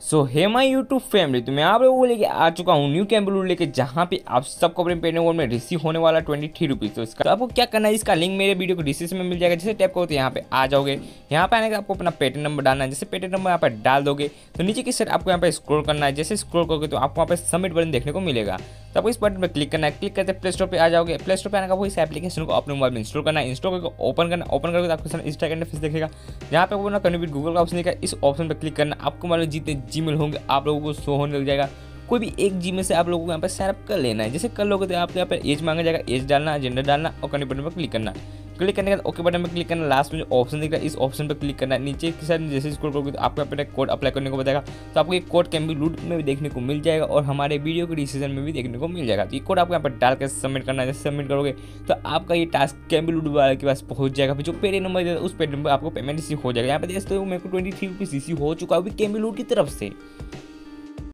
So hey my YouTube family तो मैं आप लोगों को लेके आ चुका हूँ न्यू कैम्बलूर लेके, जहाँ पे आप सबको अपने पेट में रिसीव होने वाला ट्वेंटी थ्री रुपीज़ तो इसका तो आपको क्या करना है? इसका लिंक मेरे वीडियो को डिस्क्रिप्शन में मिल जाएगा। जैसे टैप करो तो यहाँ पे आ जाओगे। यहाँ पे आने का आपको अपना पेटीएम नंबर डालना है। जैसे पेटीएम नंबर यहाँ पर डाल दोगे तो नीचे की साइड आपको यहाँ पर स्क्रोल करना है। जैसे स्क्रोल करोगे तो आपको यहाँ पर सबमिट बटन देखने को मिलेगा। तो आपको इस बटन पर क्लिक करना है। क्लिक करते प्ले स्टोर पर आ जाओगे। प्ले स्टोर पर आने का वो इस एप्लीकेशन को अपने मोबाइल में इंस्टॉल करना है। इंस्टॉल करके ओपन करना ओपन करके आपको सामने इंस्टा इंटरफेस देखेगा। जहाँ पे आपको ना कन्वर्ट गूगल का ऑप्शन देखा इस ऑप्शन पर क्लिक करना आपको लो जितने जी होंगे, आप लोगों को शो होने लग जाएगा। कोई भी एक जी से आप लोगों को यहाँ पर सैरअप कर लेना है। जैसे कर लोगे तो आपको यहाँ पर एज मांगा जाएगा एज डालना जेंडर डालना और कनेक्ट बटन पर क्लिक करना। क्लिक करने के बाद ओके बटन पर क्लिक करना, लास्ट में जो ऑप्शन दिख रहा है, इस ऑप्शन पर क्लिक करना। नीचे की साइड जैसे स्क्रॉल करोगे तो आपको पर कोड अप्लाई करने को बताएगा। तो आपको ये कोड भी लूट में भी देखने को मिल जाएगा और हमारे वीडियो के डिसीज़न में भी देखने को मिल जाएगा। तो ये कोड आपको यहाँ पर डाल कर सबमिट करना है। जैसे सबमिट करोगे तो आपका ये टास्क भी लूट वाले के पास पहुँच जाएगा। फिर जो पेड नंबर देता है उस पेड नंबर आपको पेमेंट रिसीव हो जाएगा। यहाँ पर देखते हो मेरे को ट्वेंटी थ्री रुपीज़ रिसीव हो चुका है कैन भी लूट की तरफ़ से।